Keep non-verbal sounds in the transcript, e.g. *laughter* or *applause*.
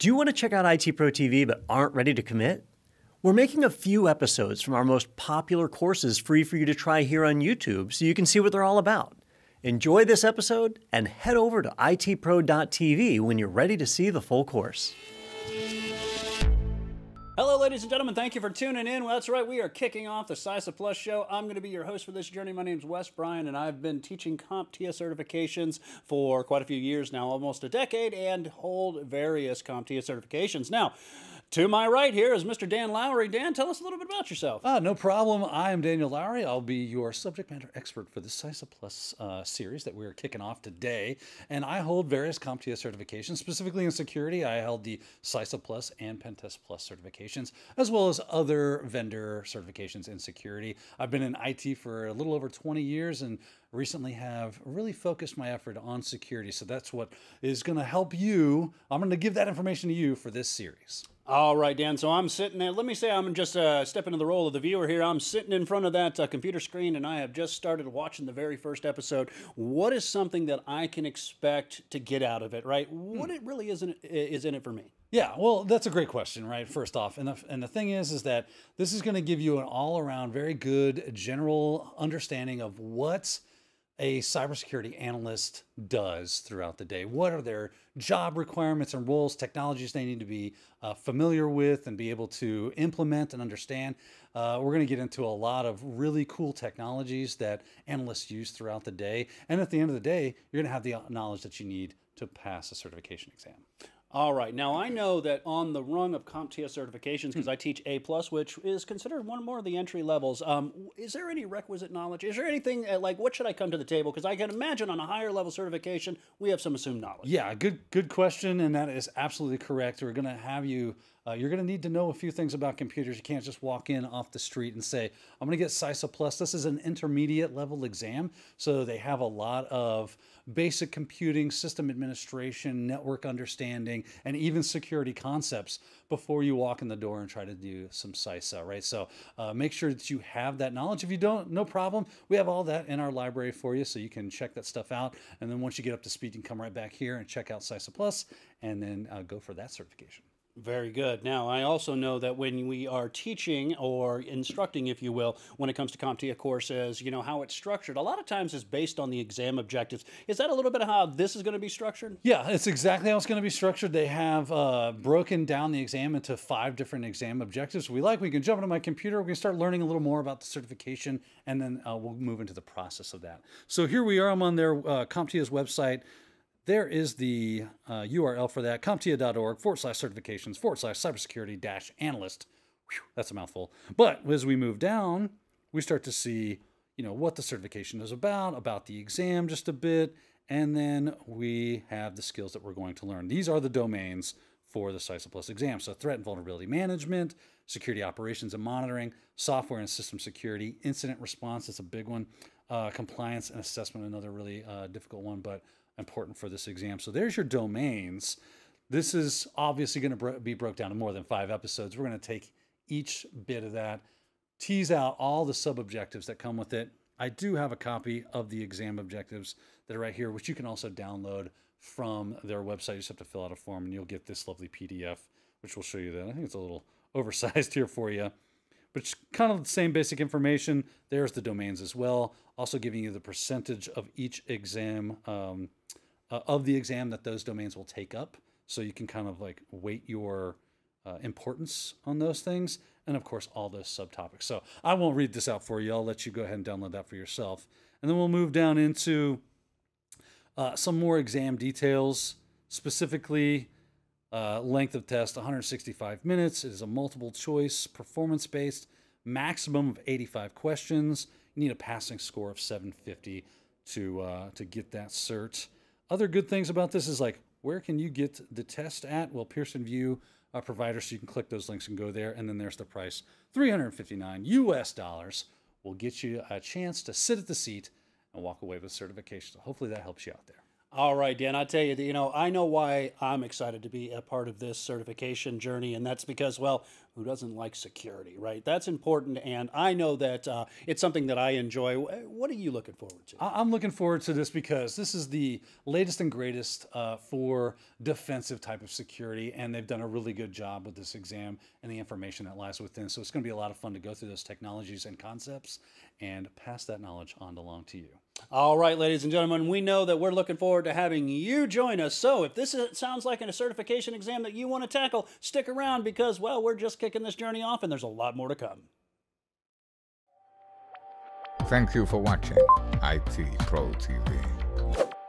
Do you want to check out IT Pro TV but aren't ready to commit? We're making a few episodes from our most popular courses free for you to try here on YouTube so you can see what they're all about. Enjoy this episode and head over to itpro.tv when you're ready to see the full course. Hello, ladies and gentlemen. Thank you for tuning in. Well, that's right. We are kicking off the CySA Plus show. I'm going to be your host for this journey. My name is Wes Bryan, and I've been teaching CompTIA certifications for quite a few years now, almost a decade, and hold various CompTIA certifications. Now, to my right here is Mr. Dan Lowrie. Dan, tell us a little bit about yourself. Uh, no problem. I am Daniel Lowrie. I'll be your subject matter expert for the CySA Plus uh, series that we're kicking off today. And I hold various CompTIA certifications. Specifically in security, I held the CySA Plus and Pentest Plus certifications, as well as other vendor certifications in security. I've been in IT for a little over 20 years and recently have really focused my effort on security. So that's what is going to help you. I'm going to give that information to you for this series. All right, Dan. So I'm sitting there. Let me say I'm just uh, stepping into the role of the viewer here. I'm sitting in front of that uh, computer screen and I have just started watching the very first episode. What is something that I can expect to get out of it, right? What it really isn't is in it for me? Yeah, well, that's a great question, right? First off, and the, and the thing is, is that this is going to give you an all-around, very good general understanding of what's a cybersecurity analyst does throughout the day. What are their job requirements and roles, technologies they need to be uh, familiar with and be able to implement and understand? Uh, we're going to get into a lot of really cool technologies that analysts use throughout the day. And at the end of the day, you're going to have the knowledge that you need to pass a certification exam. All right. Now I know that on the rung of CompTIA certifications, because I teach A plus, which is considered one more of the entry levels. Um, is there any requisite knowledge? Is there anything uh, like what should I come to the table? Because I can imagine on a higher level certification, we have some assumed knowledge. Yeah, good good question, and that is absolutely correct. We're going to have you. Uh, you're going to need to know a few things about computers. You can't just walk in off the street and say, "I'm going to get CySA Plus." This is an intermediate level exam, so they have a lot of basic computing, system administration, network understanding, and even security concepts before you walk in the door and try to do some CySA, right? So uh, make sure that you have that knowledge. If you don't, no problem. We have all that in our library for you, so you can check that stuff out. And then once you get up to speed, you can come right back here and check out CySA Plus, and then uh, go for that certification. Very good. Now, I also know that when we are teaching or instructing, if you will, when it comes to CompTIA courses, you know, how it's structured, a lot of times is based on the exam objectives. Is that a little bit of how this is going to be structured? Yeah, it's exactly how it's going to be structured. They have uh, broken down the exam into five different exam objectives. We like, we can jump into my computer, we can start learning a little more about the certification, and then uh, we'll move into the process of that. So here we are, I'm on their uh, CompTIA's website there is the uh, URL for that, comptia.org forward slash certifications forward slash cybersecurity dash analyst. That's a mouthful. But as we move down, we start to see, you know, what the certification is about, about the exam just a bit, and then we have the skills that we're going to learn. These are the domains for the CySA Plus exam. So threat and vulnerability management, security operations and monitoring, software and system security, incident response, that's a big one, uh, compliance and assessment, another really uh, difficult one, but important for this exam. So there's your domains. This is obviously going to be broke down to more than five episodes. We're going to take each bit of that, tease out all the sub objectives that come with it. I do have a copy of the exam objectives that are right here, which you can also download from their website. You just have to fill out a form and you'll get this lovely PDF, which will show you that. I think it's a little *laughs* oversized here for you but it's kind of the same basic information. There's the domains as well, also giving you the percentage of each exam, um, uh, of the exam that those domains will take up. So you can kind of like weight your uh, importance on those things. And of course, all those subtopics. So I won't read this out for you. I'll let you go ahead and download that for yourself. And then we'll move down into uh, some more exam details, specifically uh, length of test 165 minutes. It is a multiple choice, performance based, maximum of 85 questions. You need a passing score of 750 to uh, to get that cert. Other good things about this is like where can you get the test at? Well, Pearson VUE uh, provider, so you can click those links and go there. And then there's the price 359 US dollars will get you a chance to sit at the seat and walk away with certification. So hopefully that helps you out there. All right, Dan, I tell you, that, you know, I know why I'm excited to be a part of this certification journey, and that's because, well, who doesn't like security, right? That's important, and I know that uh, it's something that I enjoy. What are you looking forward to? I'm looking forward to this because this is the latest and greatest uh, for defensive type of security, and they've done a really good job with this exam and the information that lies within. So it's going to be a lot of fun to go through those technologies and concepts and pass that knowledge on along to you. All right, ladies and gentlemen, we know that we're looking forward to having you join us. So if this is, sounds like a certification exam that you want to tackle, stick around because, well, we're just kicking this journey off and there's a lot more to come. Thank you for watching IT Pro TV.